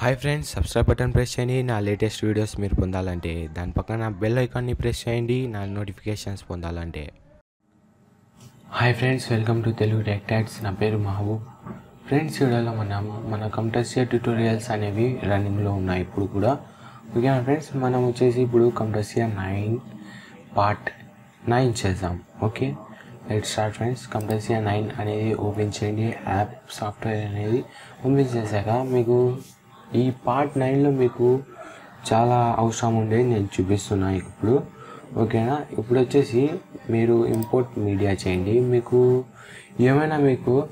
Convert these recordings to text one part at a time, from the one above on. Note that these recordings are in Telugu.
Hi friends subscribe button press చేయండి. నా లేటెస్ట్ వీడియోస్ మీరు పొందాలంటే దాని పక్కన బెల్ ఐకాన్ని ప్రెస్ చేయండి. నా నోటిఫికేషన్స్ పొందాలంటే. Hi friends welcome to Telugu tech talks నా పేరు మహబూబ్ ఫ్రెండ్స్ వీడియోలో మనం మన కంప్యూటర్ ట్యూటోరియల్స్ అనేవి రన్నింగ్లో ఉన్నాయి ఇప్పుడు కూడా. ఓకేనా ఫ్రెండ్స్ మనం వచ్చేసి ఇప్పుడు కంప్యూటర్ నైన్ పార్ట్ నైన్ చేద్దాం. Okay let start friends computer nine అనేది ఓపెన్ చేయండి. యాప్ సాఫ్ట్వేర్ అనేది ఓపెన్ చేశాక మీకు ఈ పార్ట్ నైన్లో మీకు చాలా అవసరం ఉండేది నేను చూపిస్తున్నాను ఇప్పుడు. ఓకేనా? ఇప్పుడు వచ్చేసి మీరు ఇంపోర్ట్ మీడియా చేయండి. మీకు ఏమైనా మీకు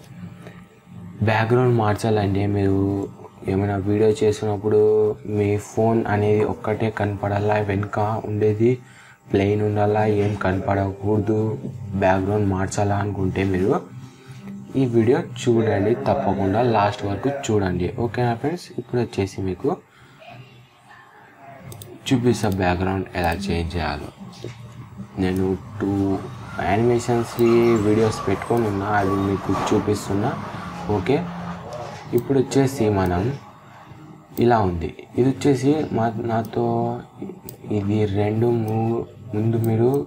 బ్యాక్గ్రౌండ్ మార్చాలంటే మీరు ఏమైనా వీడియో చేసినప్పుడు మీ ఫోన్ అనేది ఒక్కటే కనపడాలా? వెనుక ఉండేది ప్లెయిన్ ఉండాలా? ఏం కనపడకూడదు? బ్యాక్గ్రౌండ్ మార్చాలా అనుకుంటే మీరు ఈ వీడియో చూడండి తప్పకుండా లాస్ట్ వరకు చూడండి. ఓకేనా ఫ్రెండ్స్? ఇప్పుడు వచ్చేసి మీకు చూపిస్తా బ్యాక్గ్రౌండ్ ఎలా చేంజ్ చేయాలో. నేను టూ యానిమేషన్స్ వీడియోస్ పెట్టుకొని ఉన్నా అది మీకు చూపిస్తున్నా. ఓకే? ఇప్పుడు వచ్చేసి మనం ఇలా ఉంది. ఇది వచ్చేసి మా నాతో ఇది రెండు మూ- ముందు మీరు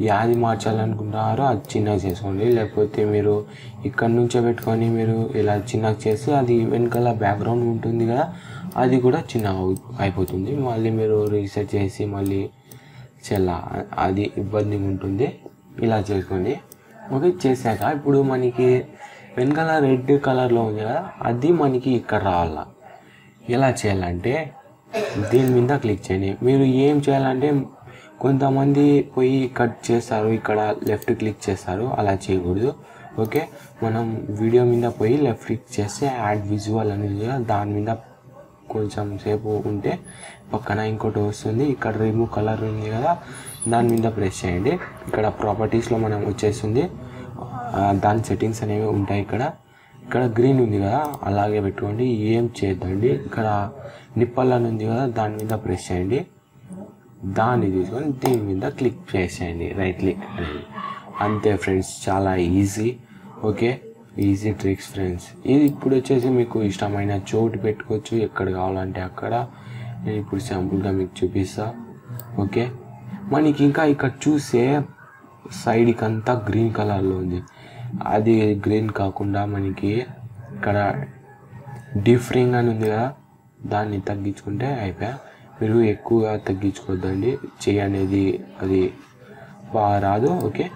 యాది మార్చాలనుకుంటున్నారో అది చిన్నగా చేసుకోండి. లేకపోతే మీరు ఇక్కడ నుంచే పెట్టుకొని మీరు ఇలా చిన్నగా చేస్తే అది వెనకాల బ్యాక్గ్రౌండ్ ఉంటుంది కదా అది కూడా చిన్నగా అయిపోతుంది. మళ్ళీ మీరు రీసెట్ చేసి మళ్ళీ చెల్లా అది ఇబ్బందిగా ఉంటుంది. ఇలా చేసుకోండి. ఓకే చేశాక ఇప్పుడు మనకి వెనకాల రెడ్ కలర్లో ఉంది కదా అది మనకి ఇక్కడ రావాల? ఎలా చేయాలంటే దీని మీద క్లిక్ చేయండి. మీరు ఏం చేయాలంటే కొంతమంది పోయి కట్ చేస్తారు ఇక్కడ లెఫ్ట్ క్లిక్ చేస్తారు అలా చేయకూడదు. ఓకే మనం వీడియో మీద పోయి లెఫ్ట్ క్లిక్ చేస్తే యాడ్ విజువల్ అనేది కదా, దాని మీద కొంచెం సేపు ఉంటే పక్కన ఇంకోటి వస్తుంది. ఇక్కడ రిమూవ్ కలర్ ఉంది కదా దాని మీద ప్రెస్ చేయండి. ఇక్కడ ప్రాపర్టీస్లో మనం వచ్చేస్తుంది. దాని సెట్టింగ్స్ అనేవి ఉంటాయి ఇక్కడ. ఇక్కడ గ్రీన్ ఉంది కదా అలాగే పెట్టుకోండి. ఏం చేద్దండి ఇక్కడ నిప్పల్ అని ఉంది కదా దాని మీద ప్రెస్ చేయండి. దాన్ని తీసుకొని దీని మీద క్లిక్ చేసేయండి రైట్ క్లిక్ అనేది. అంతే ఫ్రెండ్స్ చాలా easy okay easy tricks friends ఇది ఇప్పుడు వచ్చేసి మీకు ఇష్టమైన చోటు పెట్టుకోవచ్చు ఎక్కడ కావాలంటే అక్కడ. నేను ఇప్పుడు సింపుల్గా మీకు చూపిస్తా. ఓకే మనకి ఇంకా ఇక్కడ చూసే సైడ్కి అంతా గ్రీన్ కలర్లో ఉంది. అది గ్రీన్ కాకుండా మనకి ఇక్కడ డిఫరింగ్ అని ఉంది కదా దాన్ని తగ్గించుకుంటే అయిపోయా. మీరు ఎక్కువగా తగ్గించుకోవద్దండి చెయ్యి అనేది అది బాగా రాదు. ఓకే?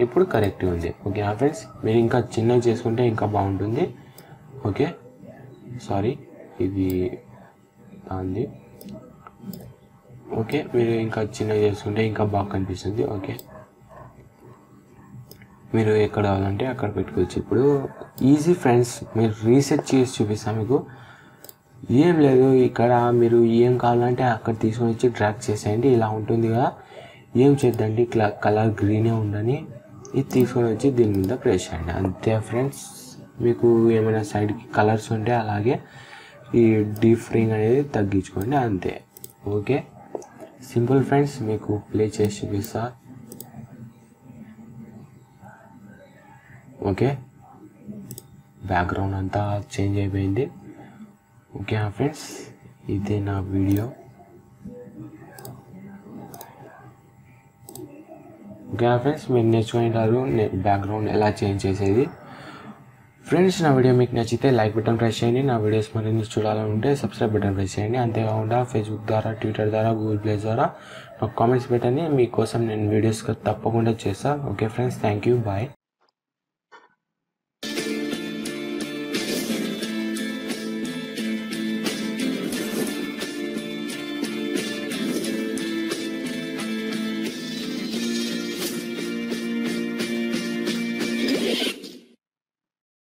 ఇప్పుడు కరెక్ట్గా ఉంది. ఓకే నా ఫ్రెండ్స్ మీరు ఇంకా చిన్నగా చేసుకుంటే ఇంకా బాగుంటుంది. ఓకే? సారీ ఇది దాంది. ఓకే మీరు ఇంకా చిన్నగా చేసుకుంటే ఇంకా బాగా కనిపిస్తుంది. ఓకే? మీరు ఎక్కడ కావాలంటే అక్కడ పెట్టుకోవచ్చు. ఇప్పుడు ఈజీ ఫ్రెండ్స్ మీరు రీసెర్చ్ చేసి చూపిస్తాను మీకు. ఏం లేదు ఇక్కడ మీరు ఏం కావాలంటే అక్కడ తీసుకొని వచ్చి డ్రాక్ చేసేయండి ఇలా ఉంటుంది కదా. ఏం చేద్దండి ఇట్లా కలర్ గ్రీనే ఉండని ఇది తీసుకొని వచ్చి దీని మీద ప్రెస్ చేయండి. అంతే ఫ్రెండ్స్ మీకు ఏమైనా సైడ్కి కలర్స్ ఉంటే అలాగే ఈ డీప్ ఫ్రింగ్ అనేది తగ్గించుకోండి అంతే. ఓకే సింపుల్ ఫ్రెండ్స్ మీకు ప్లే చేసి చూపిస్తా. ఓకే బ్యాక్గ్రౌండ్ అంతా చేంజ్ అయిపోయింది. ఓకే ఫ్రెండ్స్ ఇదే నా వీడియో. ఓకే ఫ్రెండ్స్ మీరు నేర్చుకుంటారు బ్యాక్గ్రౌండ్ ఎలా చేంజ్ చేసేది. ఫ్రెండ్స్ నా వీడియో మీకు నచ్చితే లైక్ బటన్ ప్రెస్ చేయండి. నా వీడియోస్ మరిన్ని చూడాలనుంటే సబ్స్క్రైబ్ బటన్ ప్రెస్ చేయండి. అంతేకాకుండా ఫేస్బుక్ ద్వారా ట్విట్టర్ ద్వారా గూగుల్ ప్లే ద్వారా నాకు కామెంట్స్ పెట్టండి. మీకోసం నేను వీడియోస్ తప్పకుండా చేస్తాను okay friends thank you bye